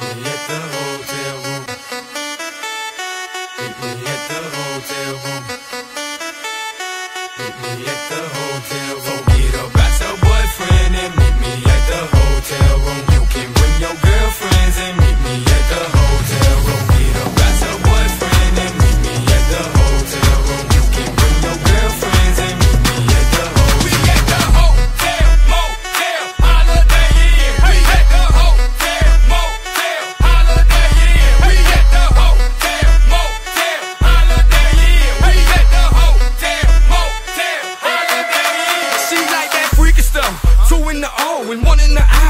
Meet me at the hotel room. Me at the hotel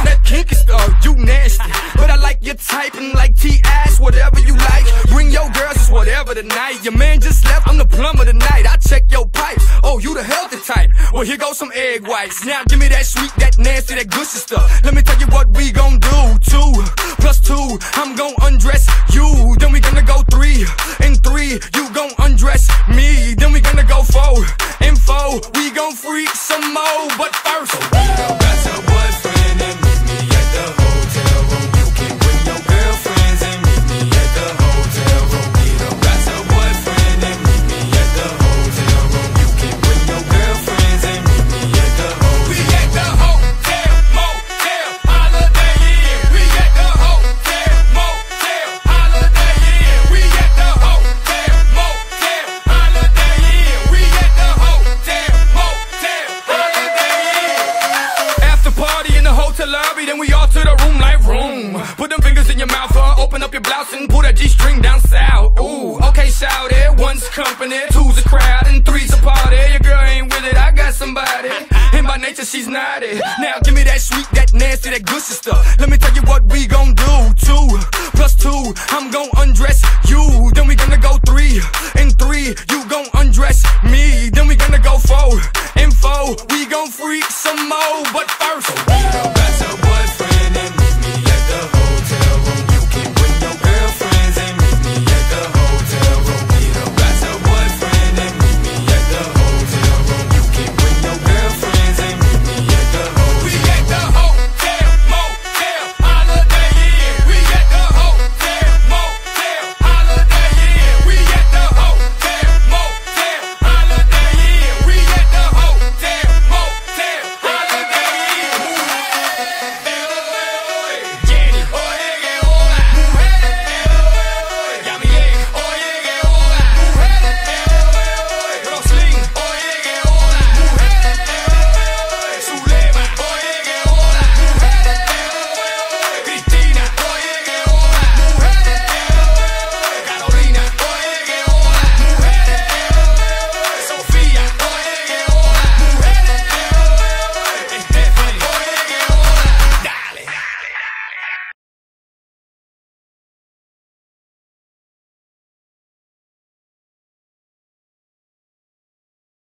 That kinky stuff, you nasty, but I like your type and like T.I.'s, whatever you like. Bring your girls, it's whatever tonight. Your man just left, I'm the plumber tonight. I check your pipes. Oh, you the healthy type. Well, here goes some egg whites. Now give me that sweet, that nasty, that gushy stuff. Let me tell you what we gon' do. Two plus two, I'm gon' undress you. Then we gonna go three and three, you gon' undress me. Then we gonna go four and four, we gon' freak some more. But first, lobby, then we all to the room like room. Put them fingers in your mouth huh? open up your blouse and pull that G-string down south. Ooh, okay, shout it. One's company, two's a crowd, and three's a party. Your girl ain't with it, I got somebody. And by nature, she's not it. Now give me that sweet, that nasty, that good sister. Let me tell you what we gon' do. Two plus two, I'm gon' undress you. Then we gonna go three and three, you gon' undress me. Then we gonna go four. We gon' freak some more, but first.